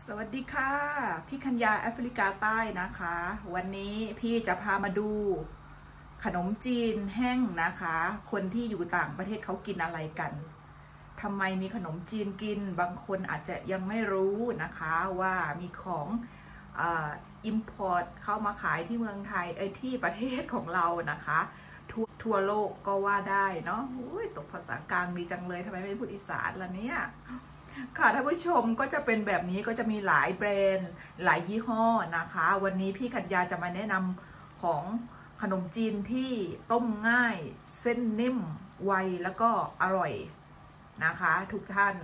สวัสดีค่ะ พี่คัญญาแอฟริกาใต้นะคะ วันนี้พี่จะพามาดู ขนมจีนแห้งนะคะ คนที่อยู่ต่างประเทศเขากินอะไรกันทำไมมีขนมจีนกิน บางคนอาจจะยังไม่รู้นะคะว่ามีของ import เข้ามาขายที่เมืองไทยไอ้ที่ประเทศของเรานะคะ ทั่วโลกก็ว่าได้เนาะตกภาษากลางดีจังเลยทำไมไม่พูดอีสานล่ะเนี่ย ค่ะท่านผู้ชมก็จะเป็นแบบนี้ก็จะมีหลายแบรนด์หลายยี่ห้อนะคะ วันนี้พี่ขัญญาจะมาแนะนำของขนมจีนที่ต้มง่าย เส้นนิ่มไวแล้วก็อร่อยนะคะ ทุกท่าน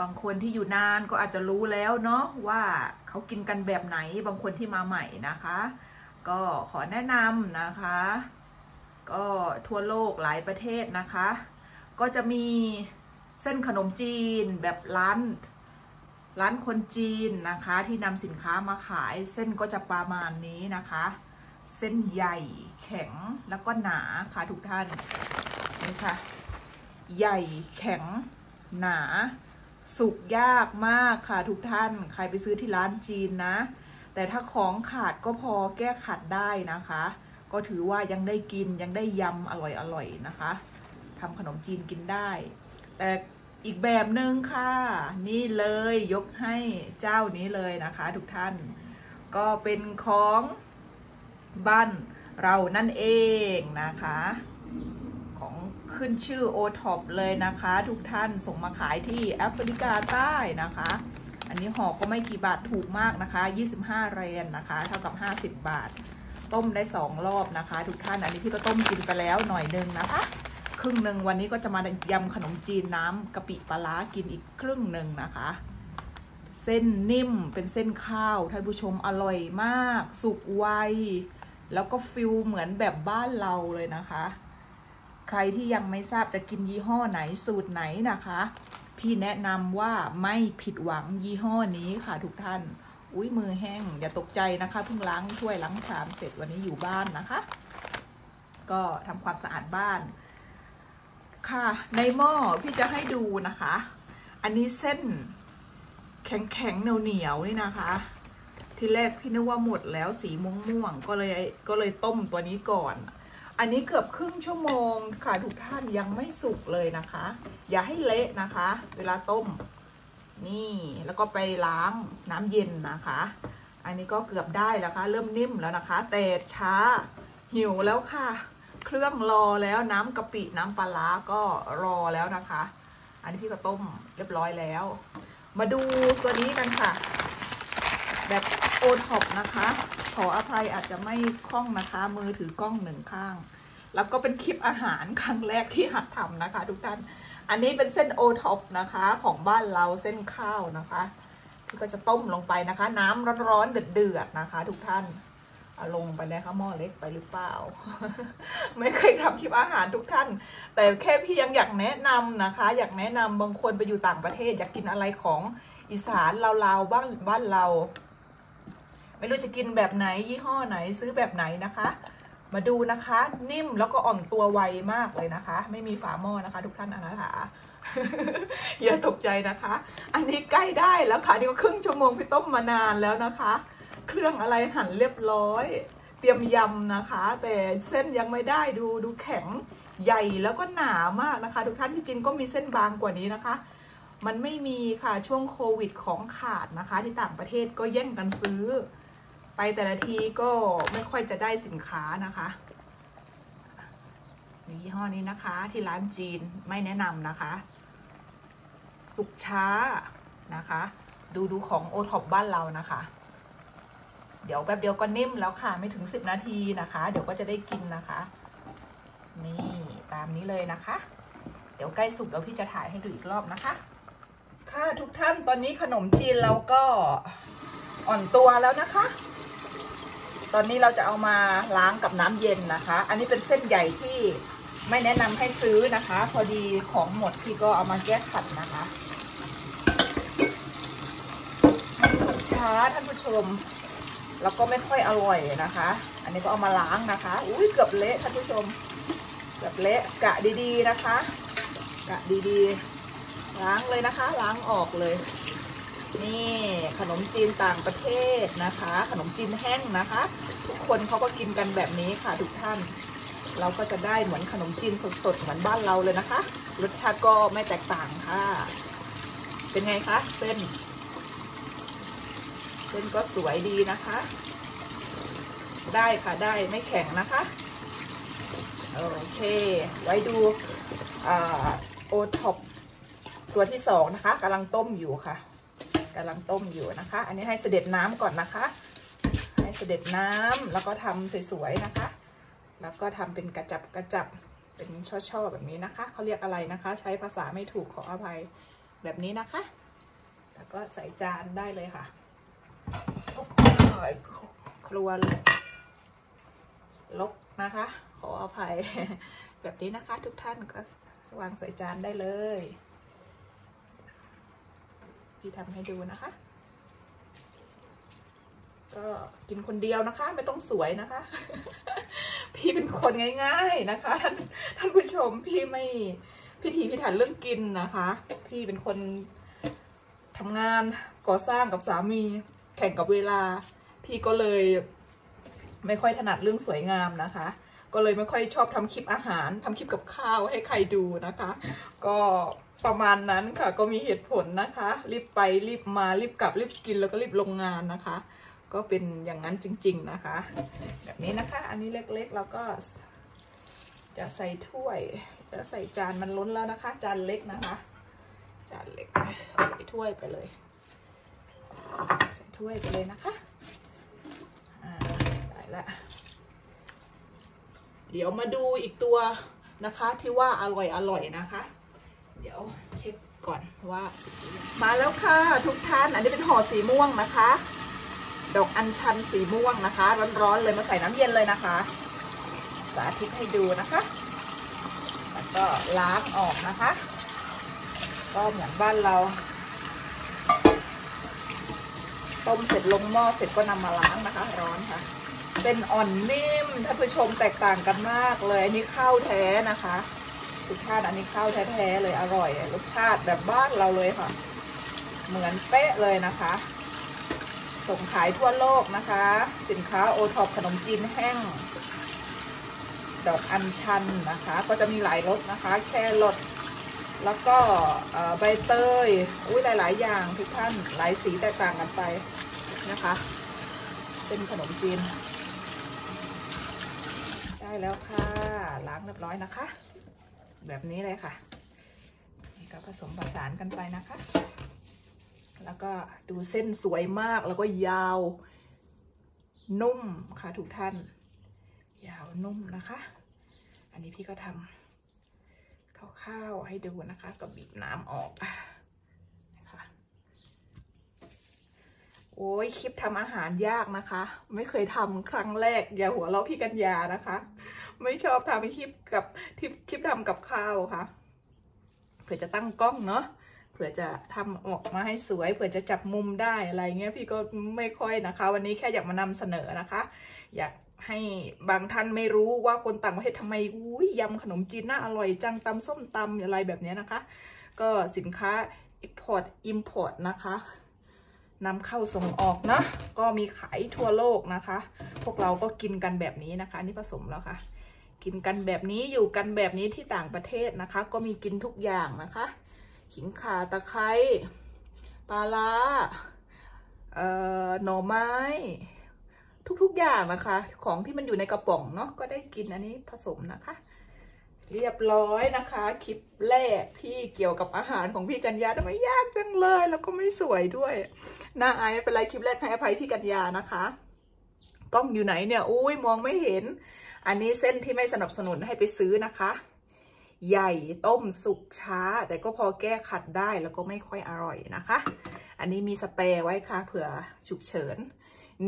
บางคนที่อยู่นานก็อาจจะรู้แล้วเนาะว่าเขากินกันแบบไหนบางคนที่มาใหม่นะคะ ก็ขอแนะนำนะคะ ก็ทั่วโลกหลายประเทศนะคะ ก็จะมี เส้นขนมจีนแบบร้าน ร้านคนจีนนะคะ ที่นำสินค้ามาขายเส้นก็จะประมาณนี้นะคะ เส้นใหญ่แข็งแล้วก็หนาค่ะทุกท่านนี่ค่ะ ใหญ่แข็งหนาสุกยากมากค่ะทุกท่าน ใครไปซื้อที่ร้านจีนนะ แต่ถ้าของขาดก็พอแก้ขาดได้นะคะ ก็ถือว่ายังได้กินยังได้ยำอร่อยๆนะคะทำขนมจีนกินได้ แต่อีกแบบหนึ่งค่ะ นี่เลยยกให้เจ้านี้เลยนะคะ ทุกท่าน ก็เป็นของบ้านเรานั่นเองนะคะ ของขึ้นชื่อโอท็อปเลยนะคะ ทุกท่านส่งมาขายที่แอฟริกาใต้นะคะ อันนี้ห่อก็ไม่กี่บาทถูกมากนะคะ 25 เรนนะคะ เท่ากับ 50 บาท ต้มได้ 2 รอบนะคะ ทุกท่านอันนี้พี่ก็ต้มกินไปแล้วหน่อยนึงนะคะ ครึ่งหนึ่งวันนี้ก็จะมายำขนมจีนน้ำกะปิปลากินอีกครึ่งหนึ่งนะคะ เส้นนิ่มเป็นเส้นข้าวท่านผู้ชมอร่อยมาก สุกไวแล้วก็ฟิลเหมือนแบบบ้านเราเลยนะคะ ใครที่ยังไม่ทราบจะกินยี่ห้อไหนสูตรไหนนะคะ พี่แนะนำว่าไม่ผิดหวังยี่ห้อนี้ค่ะทุกท่าน อุ้ยมือแห้ง อย่าตกใจนะคะเพิ่งล้างถ้วยล้างชามเสร็จวันนี้อยู่บ้านนะคะ ก็ทำความสะอาดบ้าน ค่ะ ในหม้อพี่จะให้ดูนะคะ อันนี้เส้นแข็งแข็งเหนียวเหนียวนี่นะคะ ทีแรกพี่นึกว่าหมดแล้วสีม่วงม่วงก็เลยก็เลยต้มตัวนี้ก่อน อันนี้เกือบครึ่งชั่วโมงค่ะทุกท่านยังไม่สุกเลยนะคะ อย่าให้เละนะคะ เวลาต้ม นี่แล้วก็ไปล้างน้ำเย็นนะคะ อันนี้ก็เกือบได้แล้วคะเริ่มนิ่มแล้วนะคะ แต่ช้าหิวแล้วค่ะ เครื่องรอแล้วน้ำกะปิน้ำปลาก็รอแล้วนะคะ อันนี้พี่ก็ต้มเรียบร้อยแล้ว มาดูตัวนี้กันค่ะ แบบโอท็อปนะคะ ขออภัยอาจจะไม่คล่องนะคะ มือถือกล้องหนึ่งข้าง แล้วก็เป็นคลิปอาหารครั้งแรกที่หัดทำนะคะ ทุกท่าน อันนี้เป็นเส้นโอท็อปนะคะ ของบ้านเราเส้นข้าวนะคะพี่ก็จะต้มลงไปนะคะ น้ำร้อนๆเดือดๆนะคะ ทุกท่าน ลงไปแล้วค่ะหม้อเล็กไปหรือเปล่า ไม่เคยทำคลิปอาหารทุกท่าน แต่แค่พี่ยังอยากแนะนำนะคะ อยากแนะนำบางคนไปอยู่ต่างประเทศ อยากกินอะไรของอีสานเราๆบ้านบ้านเรา ไม่รู้จะกินแบบไหนยี่ห้อไหนซื้อแบบไหนนะคะ มาดูนะคะ นิ่มแล้วก็อ่อนตัวไวมากเลยนะคะ ไม่มีฝาหม้อนะคะ ทุกท่านอนาถาอย่าตกใจนะคะ อันนี้ใกล้ได้แล้วค่ะนี่ก็ครึ่งชั่วโมงพี่ต้มมานานแล้วนะคะ เครื่องอะไรหั่นเรียบร้อย เตรียมยำนะคะ แต่เส้นยังไม่ได้ดูดูแข็งใหญ่แล้วก็หนามากนะคะ ทุกท่านที่จริงก็มีเส้นบางกว่านี้นะคะ มันไม่มีค่ะช่วงโควิดของขาดนะคะ ที่ต่างประเทศก็แย่งกันซื้อ ไปแต่ละทีก็ไม่ค่อยจะได้สินค้านะคะยี่ห้อนี้นะคะที่ร้านจีนไม่แนะนำนะคะ สุกช้านะคะ ดูดูของโอท็อปบ้านเรานะคะ เดี๋ยวแป๊บเดียวก็นิ่มแล้วค่ะไม่ถึง 10 นาทีนะคะ เดี๋ยวก็จะได้กินนะคะ นี่ตามนี้เลยนะคะ เดี๋ยวใกล้สุกแล้วพี่จะถ่ายให้ดูอีกรอบนะคะ ค่ะทุกท่านตอนนี้ขนมจีนเราก็อ่อนตัวแล้วนะคะ ตอนนี้เราจะเอามาล้างกับน้ำเย็นนะคะ อันนี้เป็นเส้นใหญ่ที่ไม่แนะนำให้ซื้อนะคะ พอดีของหมดพี่ก็เอามาแก้ขัดนะคะสุกช้าท่านผู้ชม แล้วก็ไม่ค่อยอร่อยนะคะ อันนี้ก็เอามาล้างนะคะ อุ้ยเกือบเละท่านผู้ชม เกือบเละกะดีๆนะคะ กะดีๆ ล้างเลยนะคะ ล้างออกเลย นี่ขนมจีนต่างประเทศนะคะ ขนมจีนแห้งนะคะ ทุกคนเขาก็กินกันแบบนี้ค่ะทุกท่าน เราก็จะได้เหมือนขนมจีนสดๆ เหมือนบ้านเราเลยนะคะ รสชาติก็ไม่แตกต่างค่ะ เป็นไงคะเส้น เส้นก็สวยดีนะคะ ได้ค่ะได้ไม่แข็งนะคะโอเค ไว้ดูโอท็อปตัวที่สองนะคะกำลังต้มอยู่ค่ะกำลังต้มอยู่นะคะ อันนี้ให้เสด็จน้ำก่อนนะคะ ให้เสด็จน้ำแล้วก็ทำสวยๆนะคะ แล้วก็ทำเป็นกระจับกระจับเป็นช่อๆแบบนี้นะคะเขาเรียกอะไรนะคะ ใช้ภาษาไม่ถูกขออภัยแบบนี้นะคะ แล้วก็ใส่จานได้เลยค่ะ ครัวลบนะคะ ขออภัย แบบนี้นะคะ ทุกท่านก็วางใส่จานได้เลย พี่ทำให้ดูนะคะ ก็กินคนเดียวนะคะ ไม่ต้องสวยนะคะ พี่เป็นคนง่าย ๆนะคะ ท่านท่านผู้ชมพี่ไม่พิธีพิถันเรื่องกินนะคะ พี่เป็นคนทำงานก่อสร้างกับสามี แข่งกับเวลา พี่ก็เลยไม่ค่อยถนัดเรื่องสวยงามนะคะ ก็เลยไม่ค่อยชอบทำคลิปอาหารทำคลิปกับข้าวให้ใครดูนะคะ ก็ประมาณนั้นค่ะก็มีเหตุผลนะคะ รีบไปรีบมารีบกลับรีบกินแล้วก็รีบลงงานนะคะ ก็เป็นอย่างนั้นจริง ๆนะคะ แบบนี้นะคะ อันนี้เล็กๆเราก็จะใส่ถ้วยจะใส่จานมันล้นแล้วนะคะ จานเล็กนะคะ จานเล็กใส่ถ้วยไปเลย ใส่ถ้วยไปเลยนะคะได้ละเดี๋ยวมาดูอีกตัวนะคะที่ว่าอร่อยอร่อยนะคะ เดี๋ยวเช็คก่อนว่าสีมาแล้วค่ะทุกท่านอันนี้เป็นห่อสีม่วงนะคะ ดอกอัญชันสีม่วงนะคะ ร้อนๆเลยมาใส่น้ำเย็นเลยนะคะ สาธิตให้ดูนะคะแล้วก็ล้างออกนะคะ ก็เหมือนบ้านเรา ต้มเสร็จลงหม้อเสร็จก็นำมาล้างนะคะ ร้อนค่ะ เป็นอ่อนนิ่มท่านผู้ชมแตกต่างกันมากเลยอันนี้ข้าวแท้นะคะทุกท่านอันนี้ข้าวแท้ๆเลยอร่อยรสชาติแบบบ้านเราเลยค่ะ เหมือนเป๊ะเลยนะคะ ส่งขายทั่วโลกนะคะ สินค้าโอท็อปขนมจีนแห้งดอกอัญชันนะคะ ก็จะมีหลายรสนะคะ แครอท แล้วก็ใบเตยอุ้ยหลาย ๆ อย่างทุกท่านหลายสีแตกต่างกันไปนะคะ เป็นขนมจีน ได้แล้วค่ะ ล้างเรียบร้อยนะคะ แบบนี้เลยค่ะนี่ก็ผสมผสานกันไปนะคะ แล้วก็ดูเส้นสวยมากแล้วก็ยาว นุ่มค่ะทุกท่าน ยาวนุ่มนะคะ อันนี้พี่ก็ทำ ข้าวให้ดูนะคะกับบีบน้ำออกนะคะโอ้ยคลิปทำอาหารยากนะคะ ไม่เคยทำครั้งแรก อย่าหัวเราะพี่กัญญานะคะ ไม่ชอบทำคลิปกับทิปคลิปทำกับข้าวค่ะ เผื่อจะตั้งกล้องเนาะเผื่อจะทำออกมาให้สวย เผื่อจะจับมุมได้อะไรเงี้ยพี่ก็ไม่ค่อยนะคะ วันนี้แค่อยากมานำเสนอนะคะ อยาก ให้บางท่านไม่รู้ว่าคนต่างประเทศทำไมอุ้ยยำขนมจีนน่าอร่อยจังตำส้มตำอะไรแบบนี้นะคะ ก็สินค้า export import นะคะนำเข้าส่งออกนะก็มีขายทั่วโลกนะคะ พวกเราก็กินกันแบบนี้นะคะนี่ผสมแล้วค่ะ กินกันแบบนี้อยู่กันแบบนี้ที่ต่างประเทศนะคะ ก็มีกินทุกอย่างนะคะ ขิงข่าตะไคร้ปลาลาเอ่อหน่อไม้ ทุกๆอย่างนะคะ ของที่มันอยู่ในกระป๋องเนาะก็ได้กินอันนี้ผสมนะคะ เรียบร้อยนะคะ คลิปแรกที่เกี่ยวกับอาหารของพี่กัญญาทำไมยากจังเลย แล้วก็ไม่สวยด้วยน่าอายเป็นไรคลิปแรกให้อภัยพี่กัญญานะคะกล้องอยู่ไหนเนี่ยอุ้ยมองไม่เห็น อันนี้เส้นที่ไม่สนับสนุนให้ไปซื้อนะคะ ใหญ่ต้มสุกช้า แต่ก็พอแก้ขัดได้แล้วก็ไม่ค่อยอร่อยนะคะ อันนี้มีสเปรย์ไว้ค่ะเผื่อฉุกเฉิน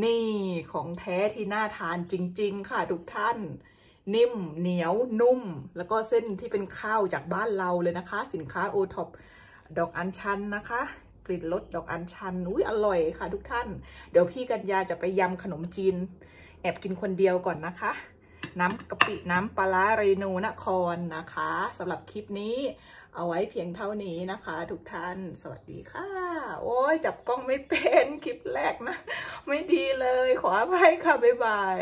นี่ของแท้ที่น่าทานจริง ๆ ค่ะทุกท่าน นิ่มเหนียวนุ่ม แล้วก็เส้นที่เป็นข้าวจากบ้านเราเลยนะคะ สินค้าโอท็อปดอกอัญชันนะคะ กลิ่นรสดอกอัญชันอุ้ยอร่อยค่ะทุกท่าน เดี๋ยวพี่กัญญาจะไปยำขนมจีน แอบกินคนเดียวก่อนนะคะ น้ำกะปิน้ำปลาเรนูนครนะคะสำหรับคลิปนี้ เอาไว้เพียงเท่านี้นะคะ ทุกท่านสวัสดีค่ะ โอ้ยจับกล้องไม่เป็นคลิปแรกนะ ไม่ดีเลย ขออภัยค่ะ บ๊ายบาย